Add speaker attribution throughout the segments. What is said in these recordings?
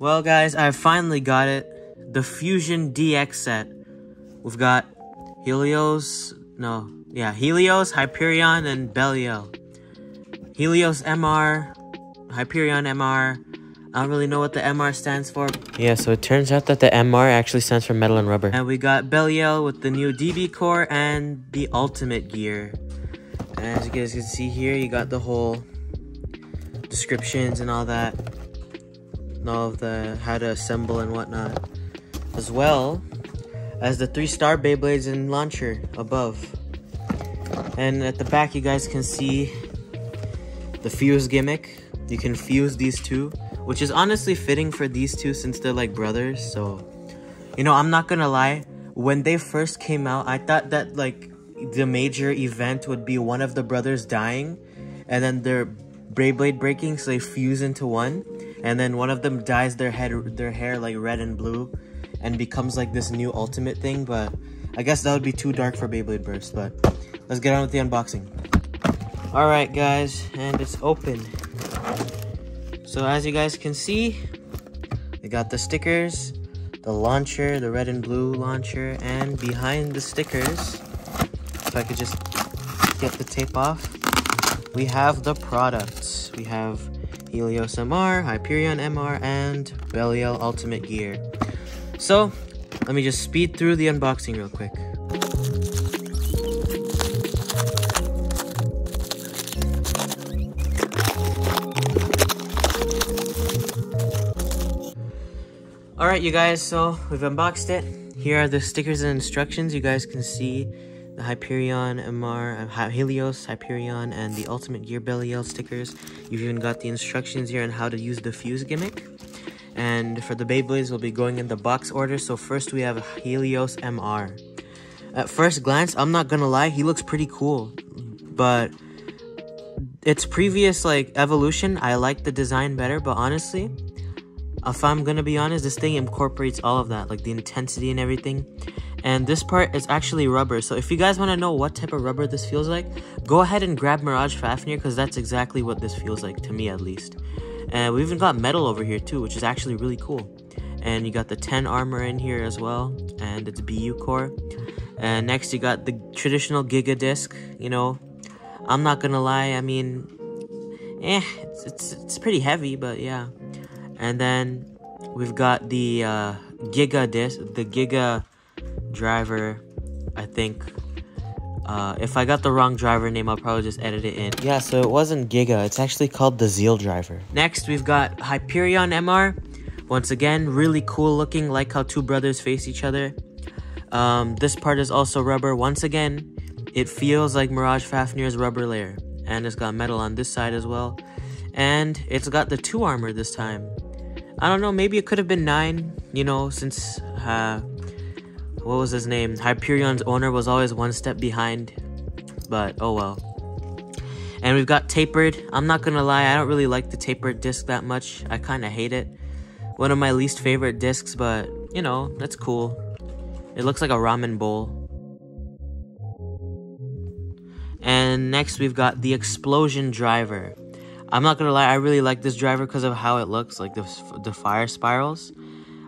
Speaker 1: Well, guys, I finally got it. The Fusion DX set. We've got Helios, no, yeah, Helios, Hyperion, and Belial. Helios MR, Hyperion MR. I don't really know what the MR stands for. Yeah, so it turns out that the MR actually stands for metal and rubber. And we got Belial with the new DB core and the ultimate gear. And As you guys can see here, you got the whole descriptions and all that. All of the how to assemble and whatnot. As well as the three star Beyblades and launcher above. And at the back you guys can see the fuse gimmick. You can fuse these two which is honestly fitting for these two since they're like brothers. So, you know, I'm not gonna lie. When they first came out, I thought that like the major event would be one of the brothers dying, and then their Beyblade breaking, so they fuse into one, and then one of them dyes their head, their hair like red and blue, and becomes like this new ultimate thing. But I guess that would be too dark for Beyblade Burst. But let's get on with the unboxing. All right, guys, and it's open. So as you guys can see, we got the stickers, the launcher, the red and blue launcher, and behind the stickers, if I could just get the tape off, we have the products. We have Helios MR, Hyperion MR, and Belial Ultimate Gear. So, let me just speed through the unboxing real quick. Alright you guys, so we've unboxed it. Here are the stickers and instructions. You guys can see Hyperion, MR, Helios, Hyperion, and the Ultimate Gear Belial stickers. You've even got the instructions here on how to use the fuse gimmick. And for the Beyblades, we'll be going in the box order. So first we have Helios MR. At first glance, I'm not gonna lie, he looks pretty cool. But its previous like evolution, I like the design better, but honestly, if I'm gonna be honest, this thing incorporates all of that, like the intensity and everything. And this part is actually rubber. So if you guys want to know what type of rubber this feels like, go ahead and grab Mirage Fafnir because that's exactly what this feels like, to me at least. And we even got metal over here too, which is actually really cool. And you got the 10 armor in here as well, and it's BU core. And next you got the traditional Giga disc, you know. I'm not gonna lie, I mean, eh, it's, it's, it's pretty heavy, but yeah. And then we've got the uh, Giga disc, the Giga driver, I think. Uh, if I got the wrong driver name, I'll probably just edit it in. Yeah, so it wasn't Giga. It's actually called the Zeal driver. Next, we've got Hyperion MR. Once again, really cool looking, like how two brothers face each other. Um, this part is also rubber. Once again, it feels like Mirage Fafnir's rubber layer. And it's got metal on this side as well. And it's got the 2 armor this time. I don't know, maybe it could have been nine, you know, since, uh, what was his name? Hyperion's owner was always one step behind, but oh well. And we've got tapered. I'm not gonna lie, I don't really like the tapered disc that much. I kind of hate it. One of my least favorite discs, but you know, that's cool. It looks like a ramen bowl. And next we've got the Xplosion driver. I'm not gonna lie, I really like this driver because of how it looks, like the, the fire spirals.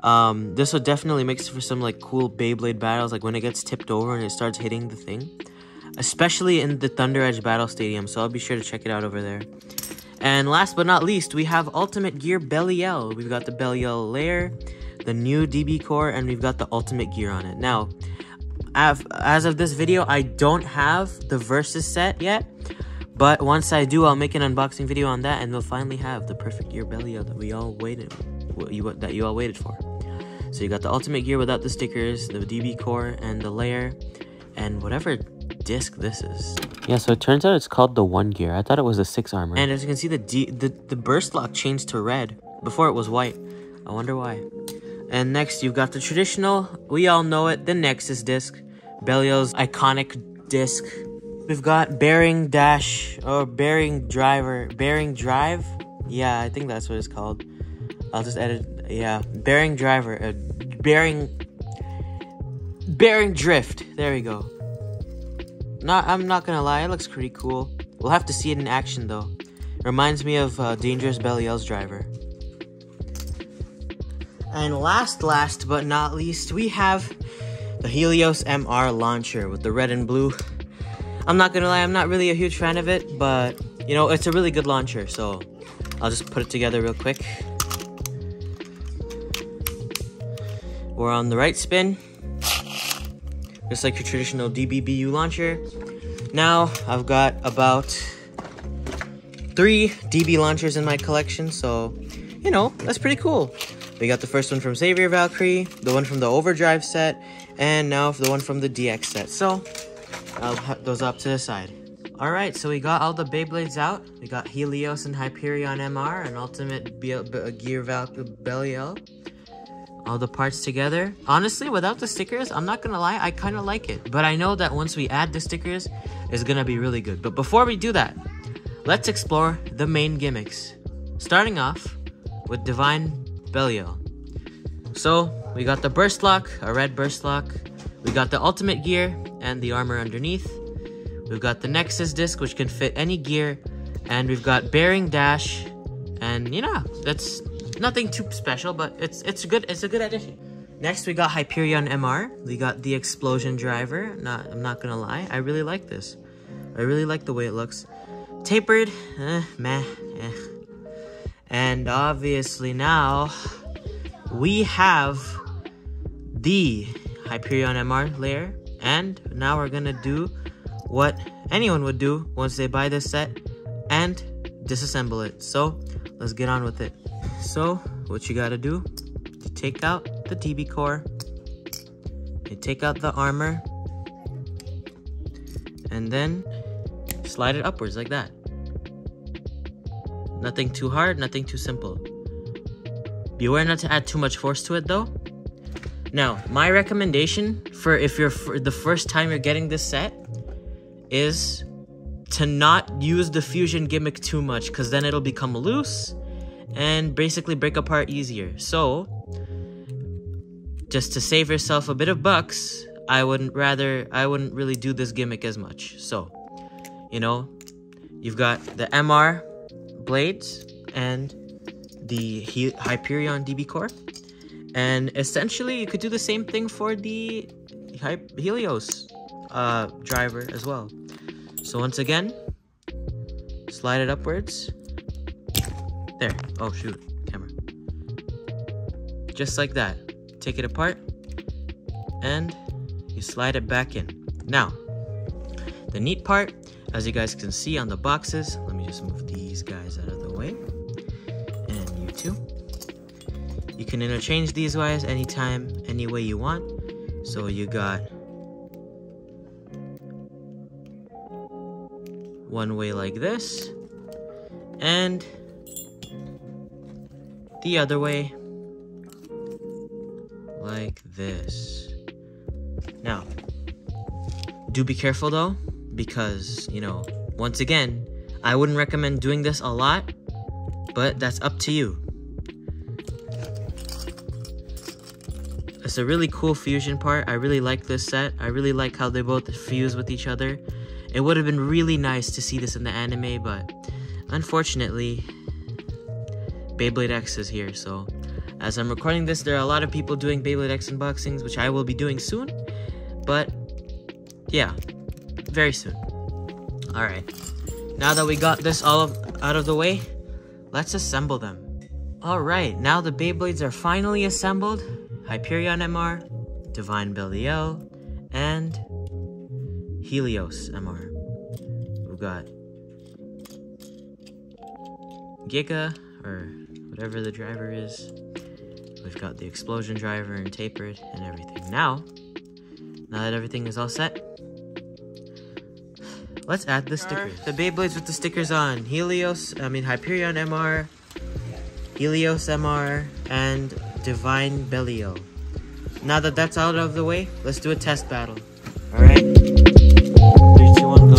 Speaker 1: Um, this would definitely makes for some like cool Beyblade battles, like when it gets tipped over and it starts hitting the thing. Especially in the Thunder Edge Battle Stadium, so I'll be sure to check it out over there. And last but not least, we have Ultimate Gear Belial. We've got the Belial layer, the new DB core, and we've got the Ultimate Gear on it. Now, as of this video, I don't have the Versus set yet, but once I do, I'll make an unboxing video on that, and we'll finally have the perfect gear Belial that we all waited, that you all waited for. So you got the ultimate gear without the stickers, the DB core, and the layer, and whatever disc this is. Yeah, so it turns out it's called the one gear. I thought it was the six armor. And as you can see, the D the the burst lock changed to red. Before it was white. I wonder why. And next, you've got the traditional. We all know it. The Nexus disc, Belial's iconic disc We've got bearing dash or bearing driver, bearing drive. Yeah, I think that's what it's called. I'll just edit. Yeah, bearing driver, uh, bearing, bearing drift. There we go. Not, I'm not gonna lie, it looks pretty cool. We'll have to see it in action though. Reminds me of uh, Dangerous Belial's driver. And last, last but not least, we have the Helios MR launcher with the red and blue. I'm not gonna lie, I'm not really a huge fan of it, but you know, it's a really good launcher, so I'll just put it together real quick. We're on the right spin, just like your traditional DBBU launcher. Now, I've got about three DB launchers in my collection, so, you know, that's pretty cool. We got the first one from Savior Valkyrie, the one from the Overdrive set, and now the one from the DX set. So, I'll put those up to the side. Alright, so we got all the Beyblades out. We got Helios and Hyperion MR and Ultimate Be Gear Val Belial. All the parts together. Honestly, without the stickers, I'm not gonna lie, I kinda like it. But I know that once we add the stickers, it's gonna be really good. But before we do that, let's explore the main gimmicks. Starting off with Divine Belial. So, we got the burst lock, a red burst lock. We got the ultimate gear and the armor underneath. We've got the Nexus disc, which can fit any gear. And we've got bearing dash. And, you know, that's nothing too special, but it's it's a good it's a good addition. Next, we got Hyperion MR. We got the Xplosion driver. Not, I'm not gonna lie, I really like this. I really like the way it looks. Tapered, eh, meh, eh. And obviously now, we have the Hyperion MR layer. And now we're gonna do what anyone would do once they buy this set and disassemble it. So let's get on with it. So what you gotta do, you take out the DB core, you take out the armor, and then slide it upwards like that. Nothing too hard, nothing too simple. Beware not to add too much force to it though. Now, my recommendation for if you're for the first time you're getting this set is to not use the fusion gimmick too much because then it'll become loose and basically break apart easier. So, just to save yourself a bit of bucks, I wouldn't rather I wouldn't really do this gimmick as much. So, you know, you've got the MR blades and the Hyperion DB core. And essentially, you could do the same thing for the Helios uh, driver as well. So once again, slide it upwards. There. Oh, shoot. Camera. Just like that. Take it apart. And you slide it back in. Now, the neat part, as you guys can see on the boxes, let me just move these guys out of the way. And you too. You can interchange these wires anytime, any way you want. So you got one way like this, and the other way like this. Now, do be careful though, because, you know, once again, I wouldn't recommend doing this a lot, but that's up to you. It's a really cool fusion part. I really like this set. I really like how they both fuse with each other. It would have been really nice to see this in the anime, but unfortunately, Beyblade X is here, so as I'm recording this, there are a lot of people doing Beyblade X unboxings, which I will be doing soon, but yeah, very soon. Alright, now that we got this all of, out of the way, let's assemble them. Alright, now the Beyblades are finally assembled, Hyperion MR, Divine Belial, and Helios MR. We've got Giga, or whatever the driver is. We've got the Xplosion driver and tapered and everything. Now, now that everything is all set, let's add the stickers. The Beyblades with the stickers on. Helios, I mean Hyperion MR, Helios MR, and Divine Belial. Now that that's out of the way, let's do a test battle. Alright? Go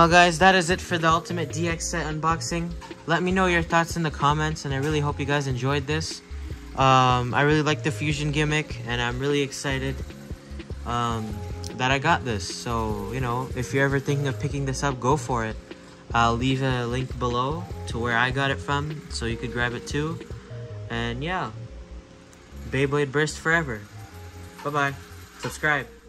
Speaker 1: Well, guys, that is it for the Ultimate DX set unboxing. Let me know your thoughts in the comments, and I really hope you guys enjoyed this. Um, I really like the fusion gimmick, and I'm really excited um, that I got this. So, you know, if you're ever thinking of picking this up, go for it. I'll leave a link below to where I got it from, so you could grab it too. And yeah, Beyblade Burst forever. Bye-bye. Subscribe.